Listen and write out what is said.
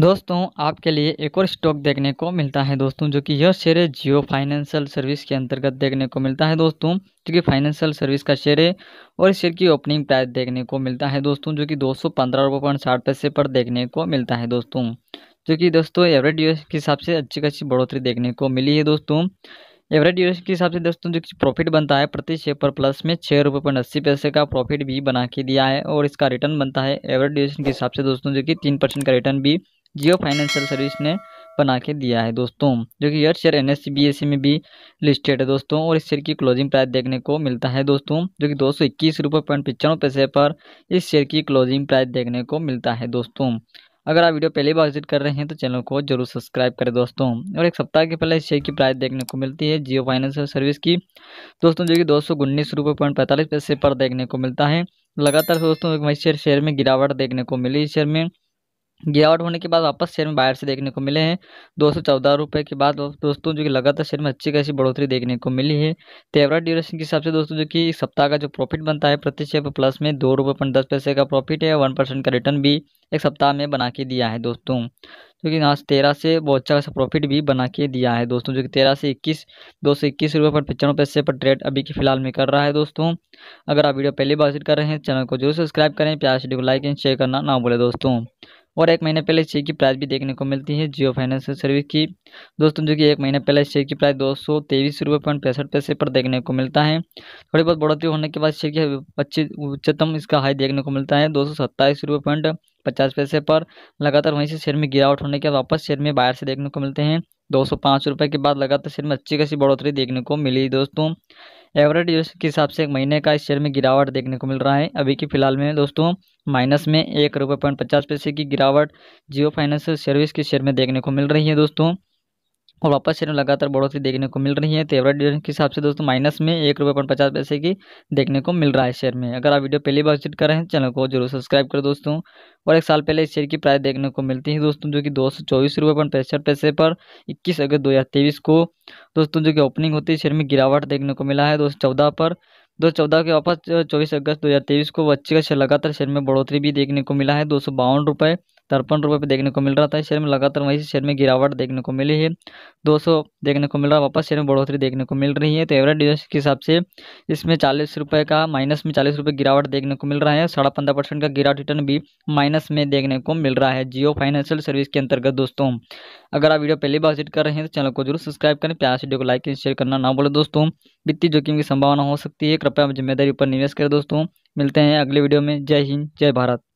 दोस्तों, आपके लिए एक और स्टॉक देखने को मिलता है दोस्तों, जो कि यह शेयर है जियो फाइनेंशियल सर्विस के अंतर्गत देखने को मिलता है दोस्तों, जो कि फाइनेंशियल सर्विस का शेयर है और इस शेयर की ओपनिंग प्राइस देखने को मिलता है दोस्तों, जो कि दो सौ पंद्रह रुपये पॉइंट साठ पैसे पर देखने को मिलता है दोस्तों, जो कि दोस्तों एवरेज यूएस के हिसाब से अच्छी खासी बढ़ोतरी देखने को मिली है दोस्तों, एवरेज ड्यूरेशन के हिसाब से दोस्तों, जो कि प्रॉफिट बनता है प्रति शेयर पर प्लस में छः रुपये पॉइंट अस्सी पैसे का प्रॉफिट भी बना के दिया है और इसका रिटर्न बनता है एवरेज ड्यूरेशन के हिसाब से दोस्तों, जो कि तीन परसेंट का रिटर्न भी जियो फाइनेंशियल सर्विस ने बना के दिया है दोस्तों, जो कि यह शेयर एन एस सी में भी लिस्टेड है दोस्तों, और इस शेयर की क्लोजिंग प्राइस देखने को मिलता है दोस्तों, जो कि दो सौ इक्कीस रुपये पॉइंट पचानवे पैसे पर इस शेयर की क्लोजिंग प्राइस देखने को मिलता है दोस्तों। अगर आप वीडियो पहली बार विज़िट कर रहे हैं तो चैनल को ज़रूर सब्सक्राइब करें दोस्तों, और एक सप्ताह के पहले इस शेयर की प्राइस देखने को मिलती है जियो फाइनेंशियल सर्विस की, दोस्तों, जो कि दो सौ उन्नीस रुपये पॉइंट पैंतालीस पैसे पर देखने को मिलता है। लगातार दोस्तों शेयर शेयर में गिरावट देखने को मिली इस शेयर में। गिरावट होने के बाद वापस शेयर में बाहर से देखने को मिले हैं। दो सौ चौदह रुपये के बाद दोस्तों, जो कि लगातार शेयर में अच्छी खासी बढ़ोतरी देखने को मिली है। तो एवरेज ड्यूरेशन के हिसाब से दोस्तों, जो कि सप्ताह का जो प्रॉफिट बनता है प्रति शेयर पर प्लस में दो रुपये पॉइंट दस पैसे का प्रॉफिट है वन परसेंट का रिटर्न भी एक सप्ताह में बना के दिया है दोस्तों। जो कि से तेरह से बहुत अच्छा खासा प्रॉफिट भी बना के दिया है दोस्तों, जो कि तेरह से इक्कीस, दो सौ इक्कीस रुपये पर पचानवे पैसे पर ट्रेड अभी के फ़िलहाल में कर रहा है दोस्तों। अगर आप वीडियो पहली बार विज़िट कर रहे हैं, चैनल को ज़रूर सब्सक्राइब करें। प्यार वीडियो को लाइक एंड शेयर करना ना बोले दोस्तों। और एक महीने पहले शेयर की प्राइस भी देखने को मिलती है, जियो फाइनेंशियल सर्विस की। दोस्तों, जो कि एक महीने पहले शेयर की प्राइस दो सौ तेईस रुपये पॉइंट पैंसठ पैसे पर देखने को मिलता है। थोड़ी बहुत बढ़ोतरी होने के बाद शेयर की अच्छी उच्चतम इसका हाई देखने को मिलता है, दो सौ सत्ताईस रुपये पॉइंट पचास पैसे पर। लगातार वहीं से शेयर में गिरावट होने के बाद वापस शेयर में बाहर से देखने को मिलते हैं। दो सौ पाँच रुपये के बाद लगातार शेयर में अच्छी खासी बढ़ोतरी देखने को मिली दोस्तों। एवरेज यूज़ के हिसाब से एक महीने का इस शेयर में गिरावट देखने को मिल रहा है। अभी की फ़िलहाल में दोस्तों, माइनस में एक रुपये पॉइंट पचास पैसे की गिरावट जियो फाइनेंस सर्विस के शेयर में देखने को मिल रही है दोस्तों। और वापस शेयर में लगातार बढ़ोतरी देखने को मिल रही है। तो एवरेज डिविडेंड के हिसाब से दोस्तों माइनस में एक रुपये पॉइंट पचास पैसे की देखने को मिल रहा है शेयर में। अगर आप वीडियो पहली बार विज़िट कर रहे हैं चैनल को ज़रूर सब्सक्राइब करें दोस्तों। और एक साल पहले इस शेयर की प्राइस देखने को मिलती है दोस्तों, जो कि दो सौ चौबीस रुपये पॉइंट पैंसठ पैसे पर इक्कीस अगस्त दो हज़ार तेईस को दोस्तों, जो कि ओपनिंग होती है शेयर में गिरावट देखने को मिला है दो सौ चौदह पर। दो चौदह के वापस चौबीस अगस्त दो हज़ार तेईस को अच्छी का शेयर लगातार शेयर में बढ़ोतरी भी देखने को मिला है, दो सौ बावन रुपये तिरपन रुपये पे देखने को मिल रहा था। शेयर में लगातार वहीं शेयर में गिरावट देखने को मिली है। 200 देखने को मिल रहा है वापस शेयर में बढ़ोतरी देखने को मिल रही है। तो एवरेज डिविडेंड के हिसाब से इसमें चालीस रुपये का माइनस में चालीस रुपये गिरावट देखने को मिल रहा है। साढ़ा पंद्रह परसेंट का गिरावट रिटर्न भी माइनस में देखने को मिल रहा है। जियो फाइनेंशियल सर्विस के अंतर्गत दोस्तों, अगर आप वीडियो पहली बार विज़िट कर रहे हैं तो चैनल को ज़रूर सब्सक्राइब करें। प्यार वीडियो को लाइक शेयर करना ना बोले दोस्तों। वित्तीय जोखिम की संभावना हो सकती है। कृपया ज़िम्मेदारी पर निवेश करें दोस्तों। मिलते हैं अगले वीडियो में। जय हिंद, जय भारत।